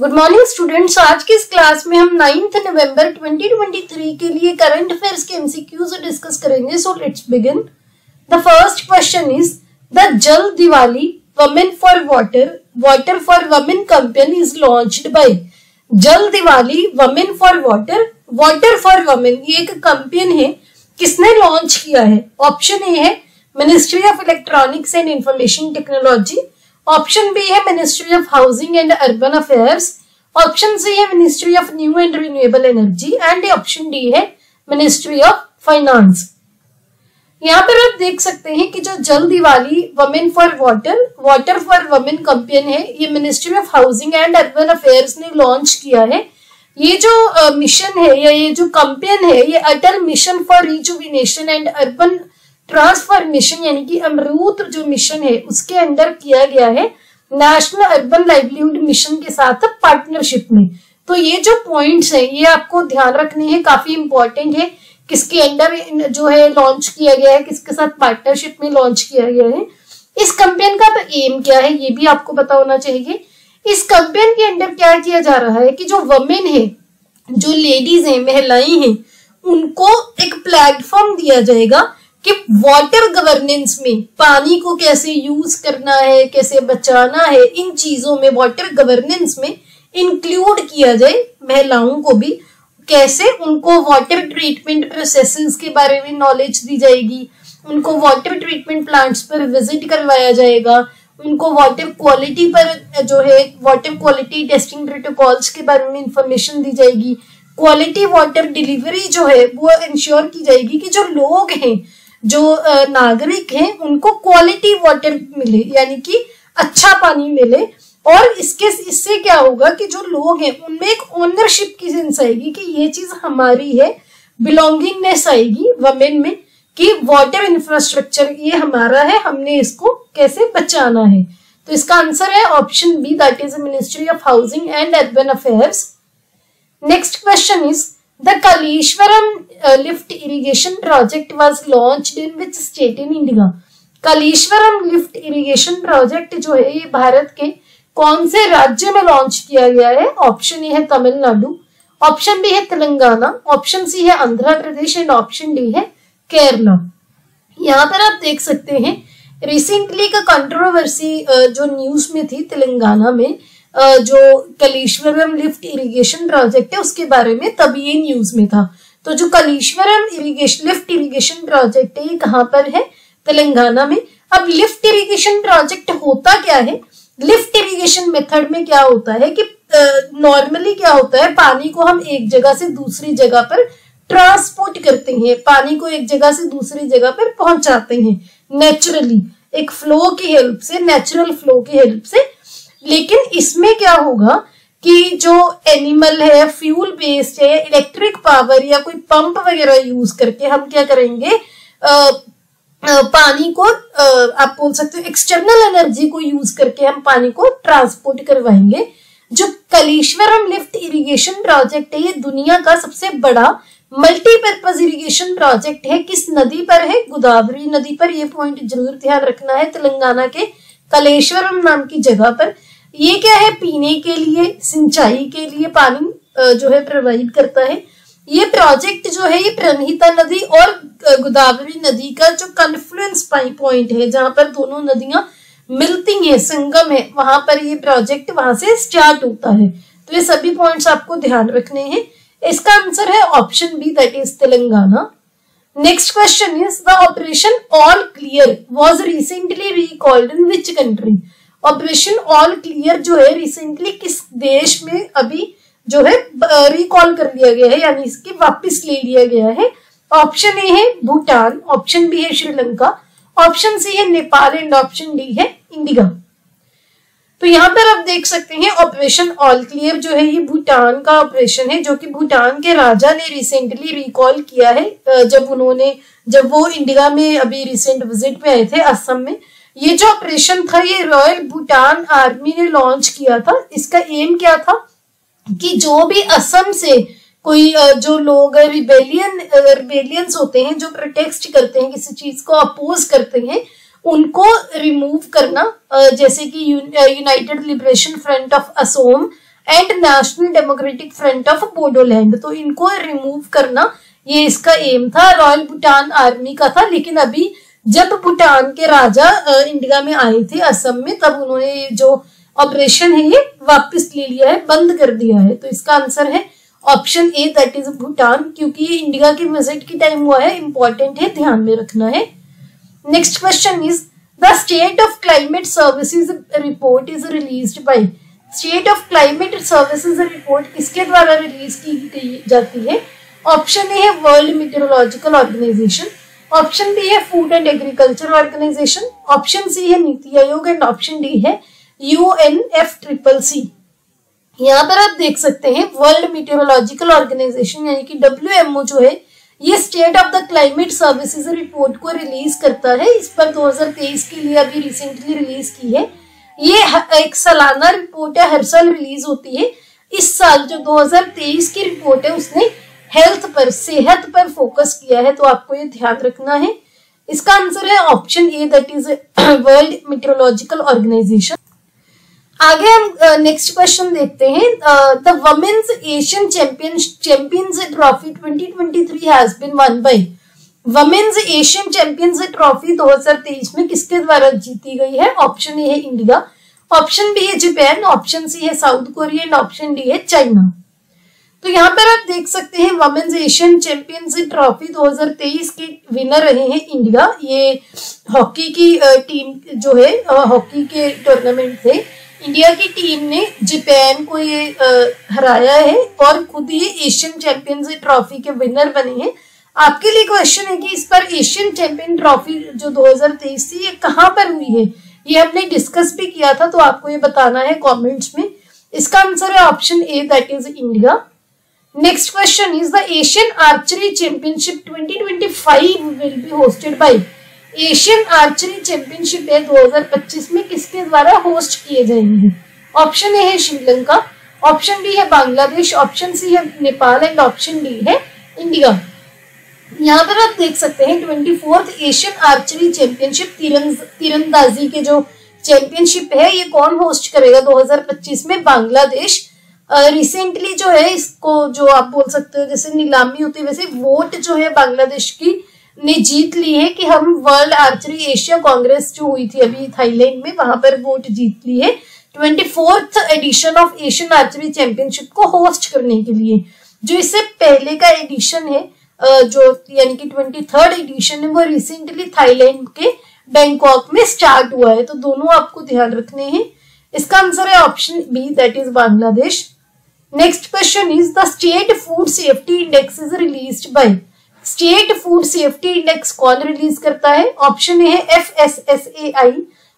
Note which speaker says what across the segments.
Speaker 1: Good morning students आज की इस क्लास में हम नाइन्थ नवंबर 2023 के लिए करंट अफेयर्स के एमसीक्यूज डिस्कस करेंगे? So let's begin the first question is the Jal Diwali women for water water for women campaign is launched by Jal Diwali women for water water for women ये एक campaign है। किसने launch किया है? Option A है ministry of electronics and information technology option B है ministry of housing and urban affairs option C है ministry of new and renewable energy and option D है मिनिस्ट्री ऑफ़ फाइनेंस यहाँ पर आप देख सकते हैं कि जो Jal Diwali women for water water for women campaign है, ये ministry of housing and urban affairs ने लॉन्च किया है। ये जो मिशन है या ये जो कंपेन है, ये Atal mission for rejuvenation and urban transformation, यानी कि अमरूत जो मिशन है, उसके अंदर किया गया है नेशनल अर्बन लाइवलीहुड मिशन के साथ पार्टनरशिप में। तो ये जो पॉइंट्स हैं, ये आपको ध्यान रखने हैं, काफ़ी इंपॉर्टेंट है। किसके अंडर जो है लॉन्च किया गया है, किसके साथ पार्टनरशिप में लॉन्च किया गया है। इस कंपेन का एम क्या है, ये भी आपको पता होना चाहिए। इस कंपेन के अंडर क्या किया जा रहा है कि जो वमेन है, जो लेडीज़ हैं, महिलाएँ हैं, उनको एक प्लेटफॉर्म दिया जाएगा कि वाटर गवर्नेंस में पानी को कैसे यूज़ करना है, कैसे बचाना है, इन चीज़ों में वाटर गवर्नेंस में इंक्लूड किया जाए महिलाओं को भी, कैसे उनको वाटर ट्रीटमेंट प्रोसेसेस के बारे में नॉलेज दी जाएगी, उनको वाटर ट्रीटमेंट प्लांट्स पर विज़िट करवाया जाएगा, उनको वाटर क्वालिटी पर, जो है वाटर क्वालिटी टेस्टिंग प्रोटोकॉल्स के बारे में इंफॉर्मेशन दी जाएगी क्वालिटी वाटर डिलीवरी जो है, वो इंश्योर की जाएगी कि जो लोग हैं जो नागरिक हैं, उनको क्वालिटी वाटर मिले, यानी कि अच्छा पानी मिले। और इसके, इससे क्या होगा कि जो लोग हैं, उनमें एक ओनरशिप की सेंस आएगी कि ये चीज़ हमारी है बिलोंगिंगनेस आएगी वमेन में, कि वाटर इंफ्रास्ट्रक्चर ये हमारा है, हमने इसको कैसे बचाना है। तो इसका आंसर है option B that is ministry of housing and urban affairs next question is The Kalishwaram uh, lift irrigation project was launched in which state in India? Kaleshwaram lift irrigation project जो है ये भारत के कौन से राज्य में launch किया गया है ऑप्शन ए है तमिलनाडु ऑप्शन बी है तेलंगाना ऑप्शन सी है Andhra Pradesh and option D है केरला यहाँ पर आप देख सकते हैं रिसेंटली का कंट्रोवर्सी जो न्यूज़ में थी तेलंगाना में जो कलीश्वरम लिफ्ट इरिगेशन प्रोजेक्ट है, उसके बारे में तभी ये न्यूज़ में था। तो जो Kaleshwaram irrigation lift irrigation project है, ये कहाँ पर है? तेलंगाना में। अब लिफ्ट इरिगेशन प्रोजेक्ट होता क्या है? लिफ्ट इरिगेशन मेथड में क्या होता है कि नॉर्मली क्या होता है, पानी को हम एक जगह से दूसरी जगह पर ट्रांसपोर्ट करते हैं। पानी को एक जगह से दूसरी जगह पर पहुंचाते हैं, नेचुरली। एक फ्लो की हेल्प से, नेचुरल फ्लो की हेल्प से लेकिन इसमें क्या होगा कि जो एनिमल है फ्यूल बेस्ड है इलेक्ट्रिक पावर या कोई पंप वगैरह यूज़ करके हम क्या करेंगे? आ, आ, पानी को आ, आप बोल सकते हो एक्सटर्नल एनर्जी को यूज़ करके हम पानी को ट्रांसपोर्ट करवाएँगे। जो कलेश्वरम लिफ्ट इरिगेशन प्रोजेक्ट है ये दुनिया का सबसे बड़ा मल्टीपर्पज इरिगेशन प्रोजेक्ट है। किस नदी पर है? गोदावरी नदी पर। यह पॉइंट ज़रूर ध्यान रखना है तेलंगाना के कलेश्वरम नाम की जगह पर। ये क्या है? पीने के लिए, सिंचाई के लिए पानी जो है प्रोवाइड करता है। ये प्रोजेक्ट जो है, ये प्रणहिता नदी और गोदावरी नदी का जो कन्फ्लुएंस पॉइंट है, जहाँ पर दोनों नदियाँ मिलती हैं, संगम है, वहाँ पर ये प्रोजेक्ट वहाँ से स्टार्ट होता है। तो ये सभी पॉइंट्स आपको ध्यान रखने हैं। इसका आंसर है option B that is Telangana next question is the operation all clear was recently recalled in which country operation all clear जो है रिसेंटली किस देश में अभी जो है रिकॉल कर लिया गया है, यानी इसकी वापस ले लिया गया है। ऑप्शन ए है भूटान ऑप्शन बी है श्रीलंका ऑप्शन सी है नेपाल एंड ऑप्शन डी है इंडिया। तो यहाँ पर आप देख सकते हैं ऑपरेशन ऑल क्लियर जो है, ये भूटान का ऑपरेशन है, जो कि भूटान के राजा ने रिसेंटली रिकॉल किया है जब उन्होंने, जब वो इंडिया में अभी रिसेंट विज़िट में आए थे, असम में। ये जो ऑपरेशन था, ये रॉयल भूटान आर्मी ने लॉन्च किया था, इसका एम क्या था? कि जो भी असम से कोई जो लोग रिबेलियन रिबेलियंस होते हैं, जो प्रोटेक्ट करते हैं, किसी चीज़ को अपोज करते हैं, उनको रिमूव करना जैसे कि united liberation front of Asom and national democratic front of Bodoland तो इनको रिमूव करना, ये इसका एम था। रॉयल भूटान आर्मी का था, लेकिन अभी जब भूटान के राजा इंडिया में आए थे असम में, तब उन्होंने जो ऑपरेशन है, ये वापस ले लिया है, बंद कर दिया है। तो इसका आंसर है option A that is Bhutan, क्योंकि ये इंडिया के विज़िट की टाइम हुआ है इंपॉर्टेंट है, ध्यान में रखना है। Next question is the state of climate services report is release by state of climate services report किसके द्वारा रिलीज़ की जाती है? ऑप्शन ए है world meteorological organisation option B है food and agriculture organisation, option C है NITI Aayog and option D है U N F triple C यहाँ पर आप देख सकते हैं वर्ल्ड मीटेरोलॉजिकल ऑर्गेनाइजेशन यानी कि डब्ल्यूएमओ जो है, ये state of the climate services report को रिलीज़ करता है। इस पर 2023 के लिए अभी रिसेंटली रिलीज़ की है। ये एक सालाना रिपोर्ट है, हर साल रिलीज़ होती है। इस साल जो 2023 की रिपोर्ट है, उसने हेल्थ पर, सेहत पर फोकस किया है तो आपको ये ध्यान रखना है। इसका आंसर है option A that is world meteorological organisation आगे हम नेक्स्ट क्वेश्चन देखते हैं। The women's Asian champion champions trophy 2023 has been won by women's Asian champions trophy 2023 में किसके द्वारा जीती गई है? ऑप्शन ए है इंडिया ऑप्शन बी है जापान ऑप्शन सी है South Korea and option D है चाइना तो यहाँ पर आप देख सकते हैं वमेन्स एशियन चैंपियनशिप ट्रॉफी 2023 के विनर रहे हैं इंडिया ये हॉकी की टीम जो है हॉकी के टूर्नामेंट थे। इंडिया की टीम ने जापान को ये हराया है और खुद ही एशियन चैंपियनशिप ट्रॉफी के विनर बने हैं। आपके लिए क्वेश्चन है कि इस पर एशियन चैंपियन ट्रॉफी जो 2023 थी, ये कहाँ पर हुई है? ये हमने डिस्कस भी किया था तो आपको ये बताना है कमेंट्स में। इसका आंसर है option A that is India next question is the Asian archery championship 2025 will be hosted by Asian archery championship है 2025 में किसके द्वारा होस्ट किए जाएँगे? ऑप्शन ए है श्रीलंका ऑप्शन बी है बांग्लादेश ऑप्शन सी है नेपाल एंड ऑप्शन डी है इंडिया। यहाँ पर आप देख सकते हैं twenty fourth Asian archery championship तीरंदाजी के जो चैंपियनशिप है, ये कौन होस्ट करेगा? 2025 में बांग्लादेश रिसेंटली जो है, इसको जो आप बोल सकते हो, जैसे नीलामी होती है, वैसे वोट जो है बांग्लादेश की ने जीत ली है कि हम वर्ल्ड आर्चरी एशिया कांग्रेस जो हुई थी अभी थाईलैंड में, वहाँ पर वोट जीत ली है। Twenty fourth edition of Asian archery championship को होस्ट करने के लिए, जो इससे पहले का एडिशन है जो यानी कि ट्वेंटी थर्ड एडिशन है, वो रिसेंटली थाईलैंड के बैंकॉक में स्टार्ट हुआ है। तो दोनों आपको ध्यान रखने हैं। इसका आंसर है option B that is Bangladesh next question is the state food safety index is release by state food safety index कौन रिलीज़ करता है? ऑप्शन ए है F S S A I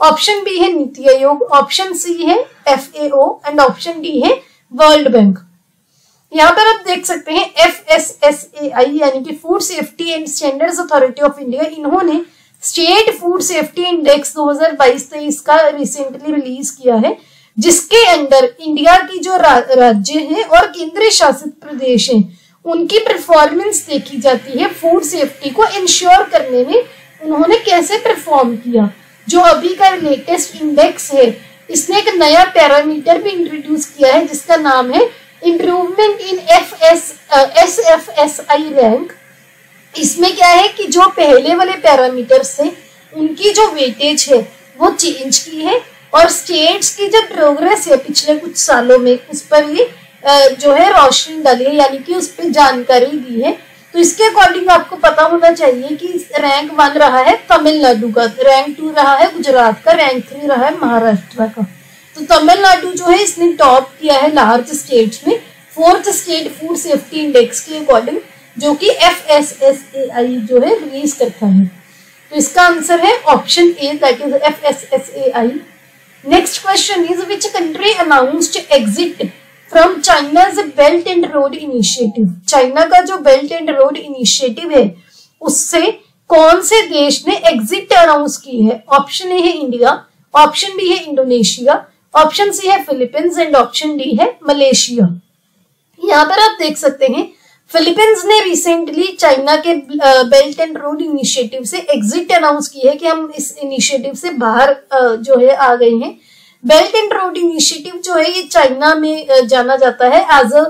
Speaker 1: option B है NITI Aayog option C है F A O and option D है world bank यहाँ पर आप देख सकते हैं F S S A I यानी कि food safety and standards authority of India इन्होंने स्टेट फ़ूड सेफ्टी इंडेक्स 2022-23 का रिसेंटली रिलीज़ किया है। जिसके अंदर इंडिया की जो रा, राज्य हैं और केंद्र शासित प्रदेश हैं उनकी परफॉर्मेंस देखी जाती है फ़ूड सेफ्टी को इंश्योर करने में। उन्होंने कैसे परफॉर्म किया? जो अभी का लेटेस्ट इंडेक्स है इसने एक नया पैरामीटर भी इंट्रोड्यूस किया है जिसका नाम है improvement in F S S F S I rank इसमें क्या है कि जो पहले वाले पैरामीटर्स थे उनकी जो वेटेज है वो चेंज की है। और स्टेट्स की जो प्रोग्रेस है पिछले कुछ सालों में, उस पर भी जो है रोशनी डाली है, यानी कि उस पर जानकारी दी है। तो इसके अकॉर्डिंग आपको पता होना चाहिए कि रैंक वन रहा है तमिलनाडु का रैंक टू रहा है गुजरात का रैंक थ्री रहा है महाराष्ट्र का। तो तमिलनाडु जो है इसने टॉप किया है लार्ज स्टेट्स में। Fourth state food safety index के अकॉर्डिंग जो कि F S S A I जो है रिलीज़ करता है। तो इसका आंसर है option A that is F S S A I next question is which country announced exit from China belt and road initiative China का जो बेल्ट एंड रोड इनिशिएटिव है, उससे कौन से देश ने एग्जिट अनाउंस की है? ऑप्शन ए है इंडिया ऑप्शन बी है इंडोनेशिया ऑप्शन सी है फिलीपींस एंड ऑप्शन डी है मलेशिया यहाँ पर आप देख सकते हैं फिलीपींस ने रिसेंटली चाइना के बेल्ट एंड रोड इनिशिएटिव से एग्जिट अनाउंस की है कि हम इस इनिशिएटिव से बाहर जो है, आ गए हैं। बेल्ट एंड रोड इनिशिएटिव जो है, ये चाइना में जाना जाता है as a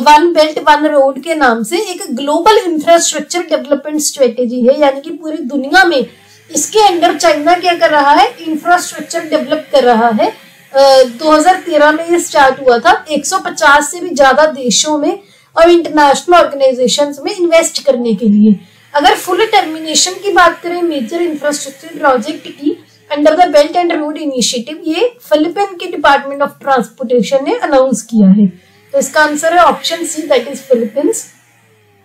Speaker 1: one belt one road के नाम से एक ग्लोबल इंफ्रास्ट्रक्चर डेवलपमेंट स्ट्रेटेजी है, यानी कि पूरी दुनिया में इसके अंडर चाइना क्या कर रहा है इंफ्रास्ट्रक्चर डेवलप कर रहा है। 2013 में ये स्टार्ट हुआ था। 150 से भी ज़्यादा देशों में और इंटरनेशनल ऑर्गेनाइजेशन में इन्वेस्ट करने के लिए। अगर फुल टर्मिनेशन की बात करें मेजर इंफ्रास्ट्रक्चर प्रोजेक्ट की under the belt and road initiative ये फिलिपिन के डिपार्टमेंट ऑफ़ ट्रांसपोर्टेशन ने अनाउंस किया है। तो इसका आंसर है option C that is Philippines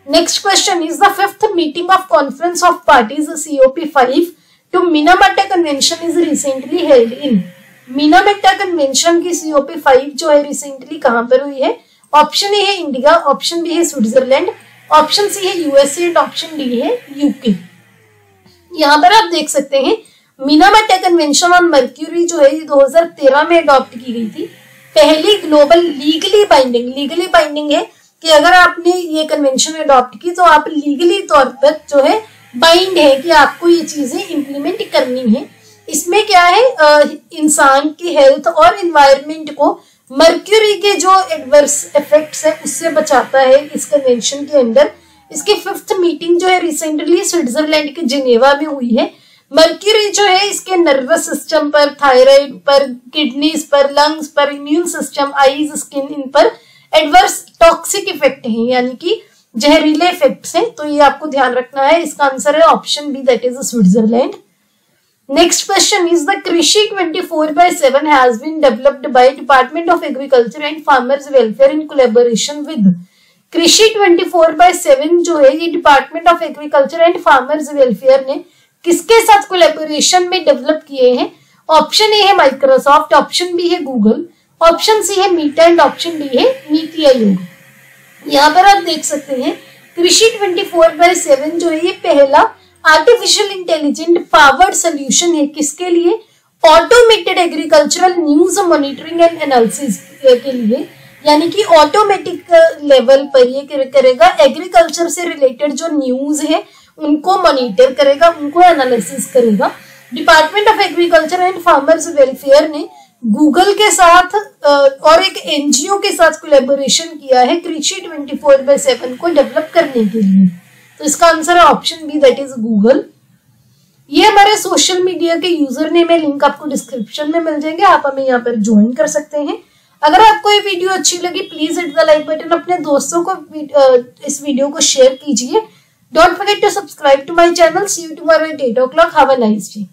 Speaker 1: next question is the fifth meeting of conference of parties COP five to Minamata convention is recently held in Minamata convention की COP five जो है recently कहाँ पर हुई है? ऑप्शन ए है India option B है Switzerland option C है यूएसए एंड ऑप्शन डी है यूके यहाँ पर आप देख सकते हैं मीनामेटा कन्वेंशन ऑन मर्क्यूरी जो है ये 2013 में अडॉप्ट की गई थी। पहली global legally binding legally binding है कि अगर आपने ये कन्वेंशन अडॉप्ट की तो आप लीगली तौर पर जो है बाइंड है कि आपको ये चीज़ें इंप्लीमेंट करनी है। इसमें क्या है इंसान की हेल्थ और इन्वायरमेंट को मर्क्यूरी के जो एडवर्स इफेक्ट्स है, उससे बचाता है इस कन्वेंशन के अंदर। इसकी फिफ्थ मीटिंग जो है रिसेंटली स्विट्जरलैंड के जिनेवा में हुई है। मर्क्यूरी जो है इसके नर्वस सिस्टम पर थायराइड पर किडनीज पर लंग्स पर इम्यून सिस्टम आईज स्किन इन पर एडवर्स टॉक्सिक इफ़ेक्ट है, यानी कि जहरीले इफेक्ट्स हैं। तो ये आपको ध्यान रखना है, इसका आंसर है option B that is Switzerland next question is the Krishi 24 by 7 has been developed by Department of Agriculture and Farmers Welfare in collaboration with कृषि 24 by 7 जो है ये department of agriculture and farmers welfare ने किसके साथ collaboration में develop किए हैं? ऑप्शन ए है माइक्रोसॉफ्ट ऑप्शन बी है गूगल ऑप्शन सी है मीटा एंड ऑप्शन डी है नीति आयोग यहाँ पर आप देख सकते हैं कृषि 24 फोर बाय सेवन जो है ये पहला आर्टिफिशियल इंटेलिजेंट पावर्ड सोल्यूशन है किसके लिए? Automated agricultural news monitoring and analysis के लिए। यानी कि ऑटोमेटिक लेवल पर ये करेगा। एग्रीकल्चर से रिलेटेड जो न्यूज़ है, उनको मॉनिटर करेगा, उनको एनालिसिस करेगा। Department of agriculture and farmers welfare ने गूगल के साथ और एक एनजीओ के साथ कोलेबोरेशन किया है, Krishi twenty four by seven को डेवलप करने के लिए। तो इसका आंसर है option B that is Google ये हमारे सोशल मीडिया के यूज़र नेम है लिंक आपको डिस्क्रिप्शन में मिल जाएँगे, आप हमें यहाँ पर ज्वाइन कर सकते हैं अगर आपको ये वीडियो अच्छी लगी please hit the like button अपने दोस्तों को इस वीडियो को शेयर कीजिए Don't forget to subscribe to my channel. See you tomorrow at 8 o'clock. Have a nice day.